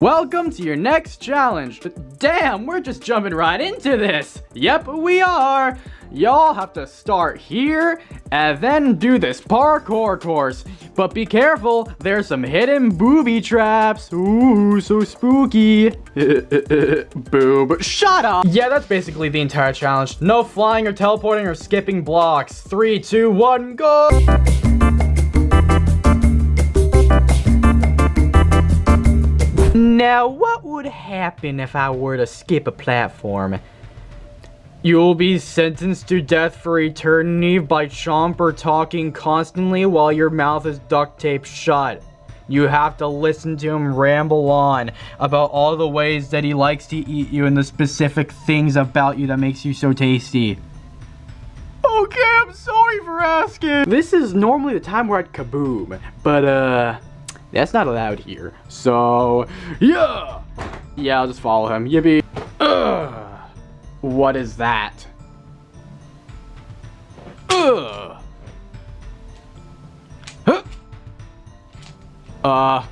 Welcome to your next challenge. Damn, we're just jumping right into this. Yep, we are. Y'all have to start here and then do this parkour course. But be careful, there's some hidden booby traps. Ooh, so spooky. Boob. Shut up. Yeah, that's basically the entire challenge. No flying or teleporting or skipping blocks. Three, two, one, go. Now, what would happen if I were to skip a platform? You'll be sentenced to death for eternity by Chomper talking constantly while your mouth is duct taped shut. You have to listen to him ramble on about all the ways that he likes to eat you and the specific things about you that makes you so tasty. Okay, I'm sorry for asking. This is normally the time we're at Kaboom, but uh, that's not allowed here. So, yeah! Yeah, I'll just follow him. Yippee. Ugh. What is that? Ugh. Huh. Uh,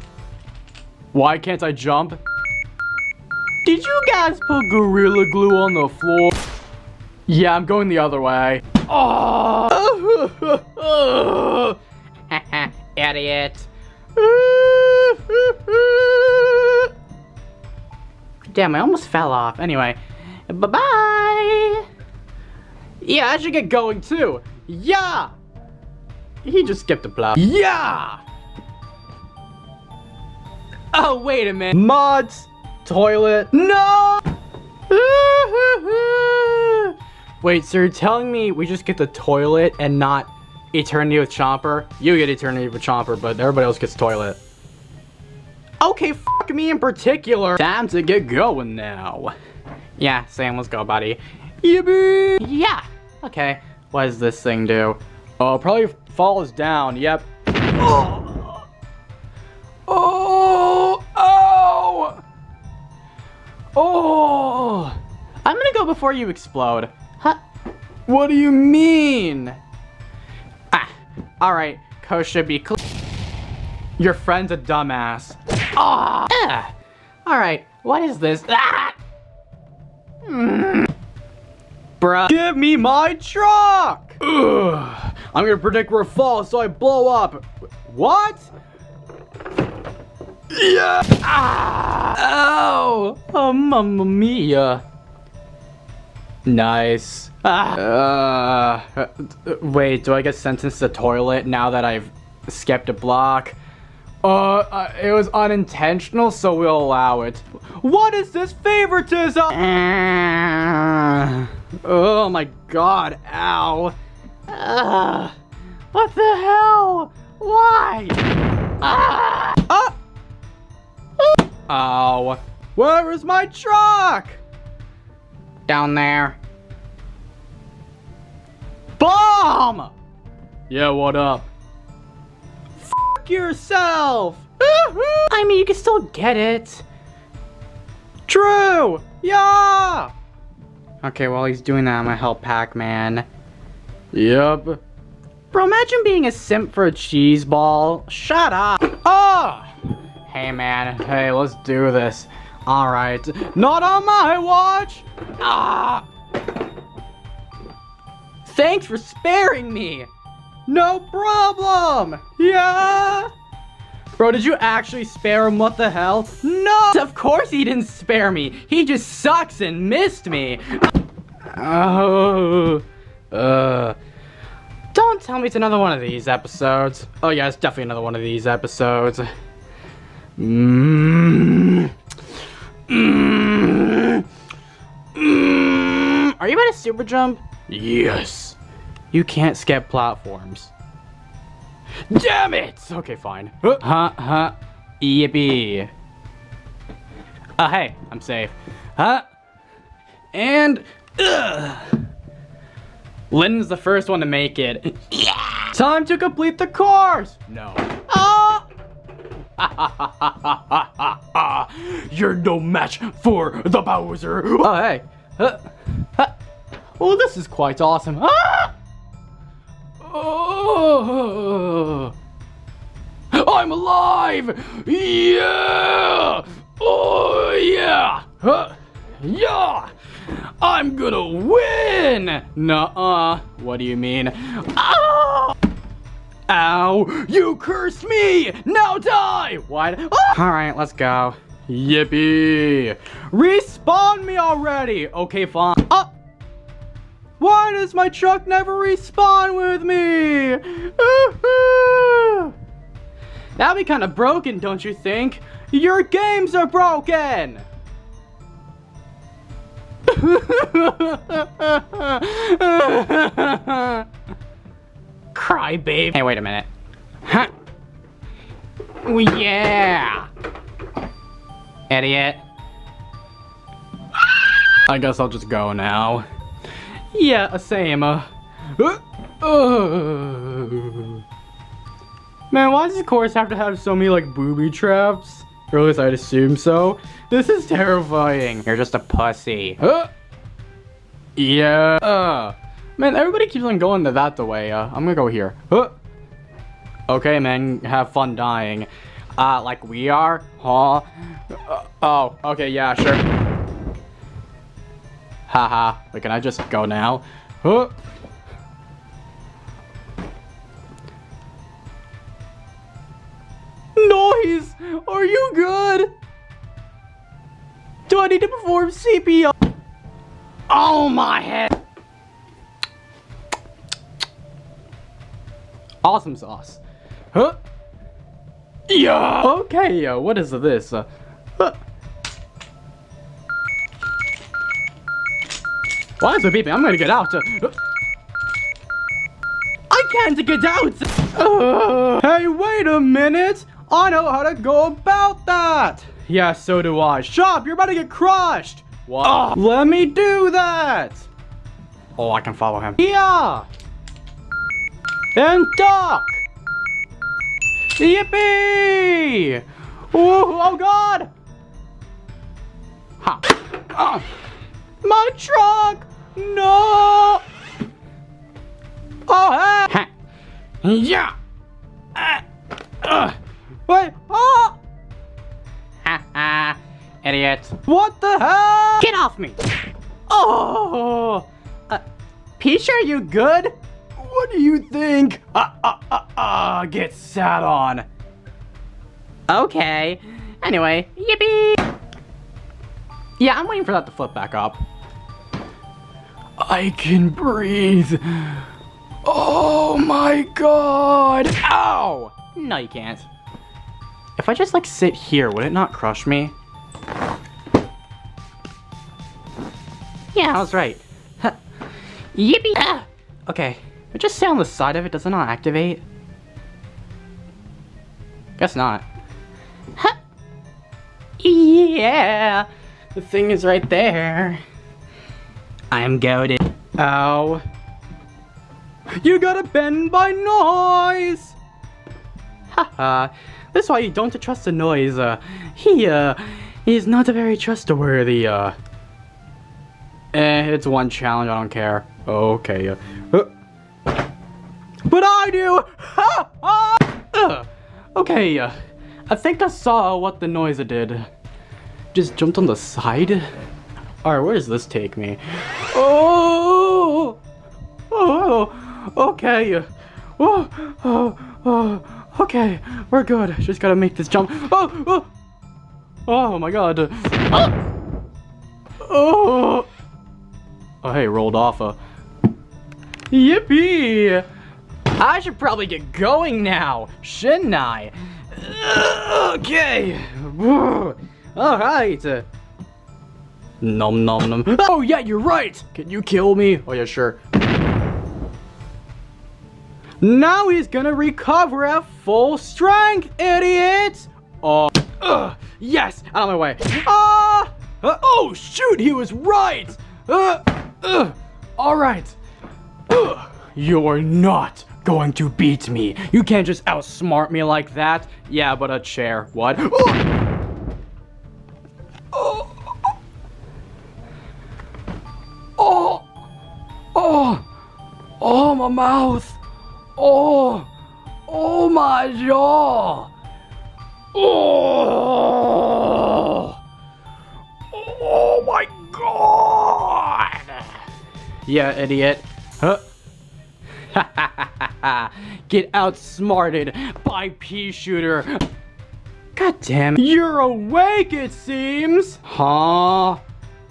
why can't I jump? Did you guys put Gorilla Glue on the floor? Yeah, I'm going the other way. Oh! Idiot. Damn, I almost fell off. Anyway, bye-bye. Yeah, I should get going too. Yeah. He just skipped a plow. Yeah. Oh, wait a minute. Mods. Toilet. No. wait, so you're telling me we just get the toilet and not Eternity with Chomper. You get Eternity with Chomper, but everybody else gets Toilet. Okay, fuck me in particular. Time to get going now. Yeah, Sam, let's go, buddy. Yippee! Yeah. Okay, what does this thing do? Oh, probably falls down, yep. Oh! Oh! Oh! Oh! I'm gonna go before you explode. Huh? What do you mean? Alright, coast should be clear. Your friend's a dumbass. Ah! Alright, what is this? Ah! Mm. Bruh. Give me my truck! Ugh. I'm gonna predict we're falls so I blow up. What? Yeah! Ah! Ow! Oh, mamma mia. Nice. Ah. Uh, wait, do I get sentenced to the toilet now that I've skipped a block? Uh, uh, it was unintentional, so we'll allow it. What is this favoritism? Uh, oh my god, ow. Uh, what the hell? Why? Ah! Ah! Ow. Where is my truck? Down there. Bomb! Yeah, what up? Fuck yourself! I mean, you can still get it. True! Yeah! Okay, while he's doing that, I'm gonna help Pac-Man. Yep. Bro, imagine being a simp for a cheese ball. Shut up. Oh! Hey, man. Hey, let's do this. All right. Not on my watch. Ah! Thanks for sparing me. No problem. Yeah? Bro, did you actually spare him? What the hell? No! Of course he didn't spare me. He just sucks and missed me. Oh. Uh. Don't tell me it's another one of these episodes. Oh yeah, it's definitely another one of these episodes. Mmm. Mm. Mm. Are you about to super jump? Yes. You can't skip platforms. Damn it! Okay, fine. Huh, huh, huh. Yippee. Uh, hey, I'm safe. Huh? And, ugh. Lynn's the first one to make it. Yeah. Time to complete the course! No. You're no match for the Bowser. Oh, hey. Uh, uh. Oh, this is quite awesome. Ah! Oh. I'm alive! Yeah! Oh yeah! Huh. Yeah! I'm gonna win! Nuh-uh. What do you mean? Ah! Ow! You cursed me! Now die! What? Ah! Alright, let's go. Yippee! Respawn me already! Okay, fine. Ah! Why does my truck never respawn with me? That'd be kind of broken, don't you think? Your games are broken! Cry, babe. Hey, wait a minute. Huh? Oh, yeah! Idiot. I guess I'll just go now. Yeah, same. Uh, uh, Man, why does this course have to have so many like booby traps? Or at least I'd assume so. This is terrifying. You're just a pussy. Uh, yeah. Uh, man, everybody keeps on going to that the way. Uh, I'm gonna go here. Uh, okay, man, have fun dying. Uh, like we are? Huh? Uh, oh, okay, yeah, sure. Haha, wait, can I just go now? Huh? Noise! Are you good? Do I need to perform CPR? Oh, my head! Awesome sauce. Huh? Yeah! Okay, uh, what is this? Uh, uh. Why is it beeping? I'm gonna get out. Uh, I can't get out! Uh, hey, wait a minute! I know how to go about that! Yeah, so do I. Shop, you're about to get crushed! What? let me do that! Oh, I can follow him. Yeah! And duck! Yippee! Ooh, oh god! Ha! Uh, my truck! No! Oh, hey! Yeah! Uh, uh, wait! Oh! Ha ha. Idiot. What the hell? Get off me! Oh! Uh, Peach, are you good? What do you think? Ah, ah, ah, ah, get sat on. Okay. Anyway, yippee! Yeah, I'm waiting for that to flip back up. I can breathe. Oh my god! Ow! No, you can't. If I just like sit here, would it not crush me? Yeah, I was right. Huh. Yippee! Ah! Okay, if I just stay on the side of it, does it not activate? Guess not. Huh. Yeah, the thing is right there. I'm goaded. Oh. You got to bend by noise! Haha, this is why you don't trust the noise. Uh, he, uh, is not a very trustworthy, uh. Eh, it's one challenge, I don't care. Okay, uh. Uh. But I do! Uh, okay, uh, I think I saw what the noise it did. Just jumped on the side? Alright, where does this take me? Oh! Oh! Okay. Oh, oh, oh, okay, we're good. Just gotta make this jump. Oh! Oh, oh my god. Oh! Oh! Oh, hey, rolled off a. Yippee! I should probably get going now, shouldn't I? Okay. All right. Nom nom nom. Oh yeah, you're right. Can you kill me? Oh yeah, sure. Now he's gonna recover at full strength, idiot! Oh, uh, yes, out of my way. Ah! Uh, oh shoot, he was right. Uh, uh, all right. Uh, you're not going to beat me. You can't just outsmart me like that. Yeah, but a chair. What? Oh! Oh! Oh! Oh, oh my mouth! Oh! Oh my jaw! Oh! Oh my god! Yeah, idiot. Huh? Ah, get outsmarted by Pea Shooter. God damn. You're awake, it seems. Huh?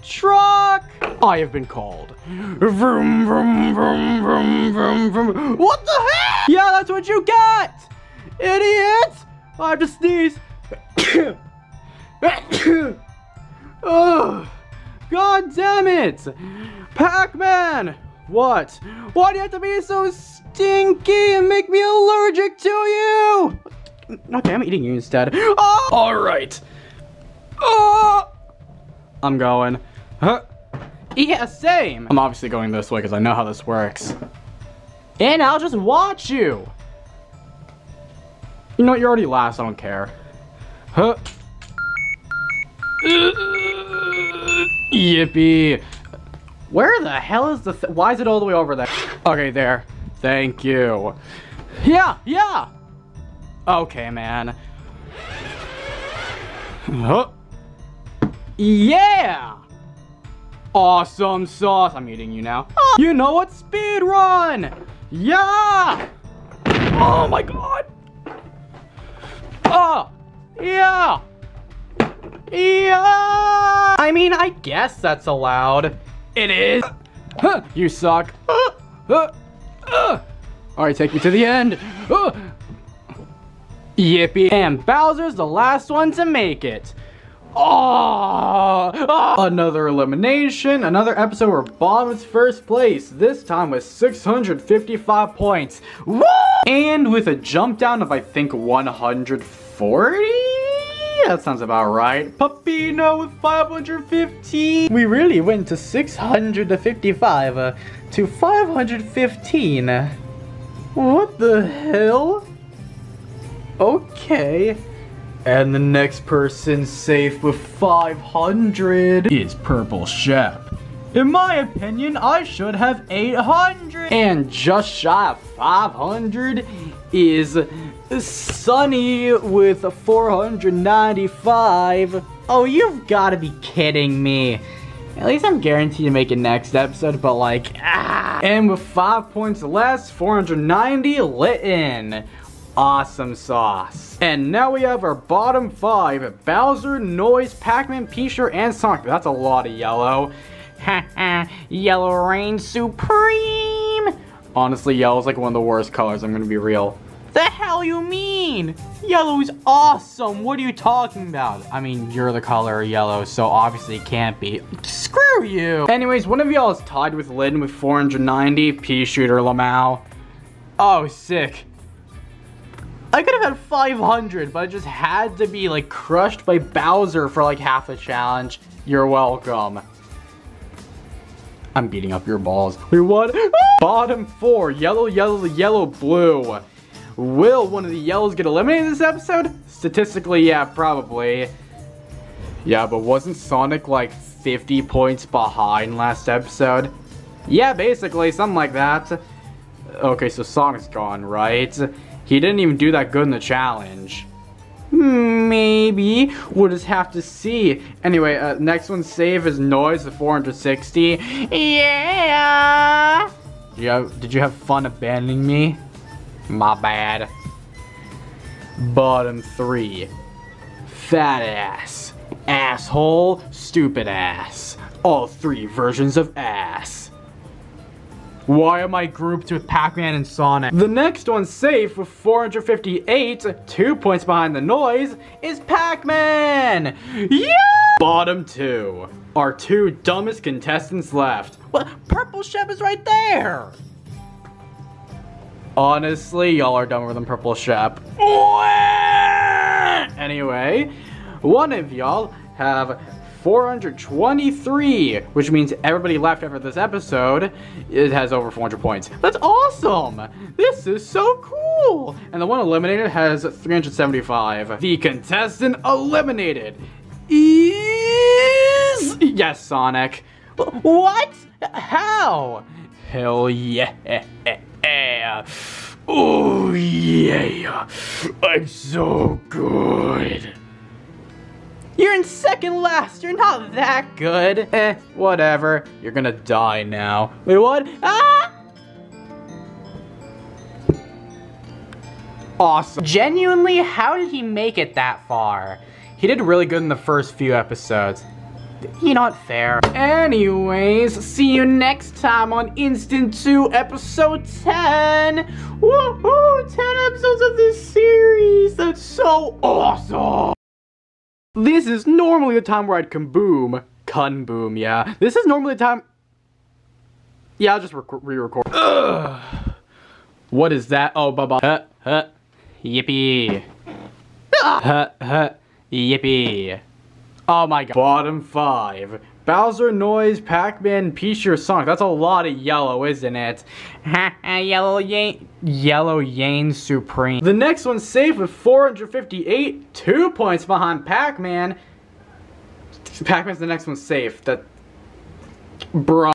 Truck! I have been called. Vroom, vroom, vroom, vroom, vroom, vroom. What the heck? Yeah, that's what you got! Idiot! I have to sneeze. Ugh. God damn it! Pac-Man! What? Why do you have to be so stinky and make me allergic to you? Okay, I'm eating you instead. Oh! Ah! Alright. Oh! Ah! I'm going. Huh? Yeah, same. I'm obviously going this way because I know how this works. And I'll just watch you. You know what? You're already last. I don't care. Huh? Yippee. Where the hell is the th Why is it all the way over there? Okay, there. Thank you. Yeah, yeah. Okay, man. Huh. Yeah! Awesome sauce. I'm eating you now. Ah, you know what? Speed run! Yeah! Oh my god! Oh! Yeah! Yeah! I mean, I guess that's allowed. It is. Huh, you suck. Uh, uh, uh. All right, take me to the end. Uh. Yippee. And Bowser's the last one to make it. Oh, oh, Another elimination, another episode where Bob is first place, this time with 655 points. Woo! And with a jump down of I think 140? That sounds about right. Peppino with 515. We really went to 655 uh, to 515. What the hell? Okay. And the next person safe with 500 is Purple Shep. In my opinion, I should have 800. And just shy of 500 is Sunny with 495. Oh, you've got to be kidding me. At least I'm guaranteed to make it next episode, but like, ah. And with 5 points less, 490 lit in. Awesome sauce. And now we have our bottom 5. Bowser, Noise, Pac-Man, Pichu, and Sonic. That's a lot of yellow. Haha, yellow reigns supreme. Honestly, yellow's like one of the worst colors, I'm gonna be real. The hell you mean? Yellow's awesome. What are you talking about? I mean, you're the color yellow, so obviously it can't be. Screw you. Anyways, one of y'all is tied with Lyn with 490, Pea Shooter Lamau. Oh, sick. I could have had 500, but I just had to be like crushed by Bowser for like half a challenge. You're welcome. I'm beating up your balls. We won. Ah! Bottom four, yellow, yellow, yellow, blue. Will one of the yellows get eliminated this episode? Statistically, yeah, probably. Yeah, but wasn't Sonic like 50 points behind last episode? Yeah, basically, something like that. Okay, so Sonic's gone, right? He didn't even do that good in the challenge. Maybe. We'll just have to see. Anyway, uh, next one save is Noise, the 460. Yeah. Did you, have, did you have fun abandoning me? My bad. Bottom three. Fat ass. Asshole. Stupid ass. All three versions of ass. Why am I grouped with Pac-Man and Sonic? The next one safe with 458, two points behind the noise, is Pac-Man! Yeah! Bottom two. Our two dumbest contestants left. What? Purple Chef is right there! Honestly, y'all are dumber than Purple Shep. Anyway, one of y'all have 423, which means everybody left after this episode it has over 400 points. That's awesome! This is so cool! And the one eliminated has 375. The contestant eliminated is... Yes, Sonic. What? How? Hell yeah. Oh yeah. I'm so good. You're in second last. You're not that good. Eh, whatever. You're gonna die now. Wait, what? Ah! Awesome. Genuinely, how did he make it that far? He did really good in the first few episodes. You're not fair. Anyways, see you next time on Instant 2 episode 10. Woohoo! 10 episodes of this series. That's so awesome. This is normally the time where I'd kaboom. Kun boom, yeah. This is normally the time. Yeah, I'll just re-record. Ugh. What is that? Oh, bye-bye. Huh, huh. Yippee. Ah. Huh, huh. Yippee. Oh my god. Bottom five. Bowser, Noise, Pac-Man, Peach, or Sonic. That's a lot of yellow, isn't it? yellow Yane. Yellow Yane Supreme. The next one's safe with 458. Two points behind Pac-Man. Pac-Man's the next one safe. That... Bruh.